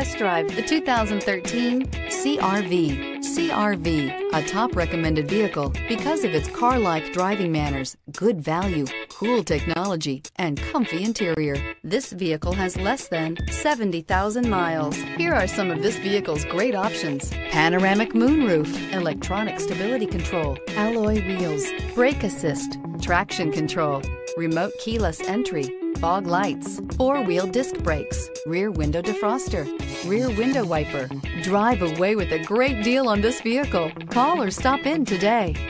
Test drive the 2013 CRV. CRV, a top recommended vehicle because of its car like driving manners, good value, cool technology, and comfy interior. This vehicle has less than 70,000 miles. Here are some of this vehicle's great options panoramic moonroof, electronic stability control, alloy wheels, brake assist, traction control, remote keyless entry fog lights, four-wheel disc brakes, rear window defroster, rear window wiper. Drive away with a great deal on this vehicle. Call or stop in today.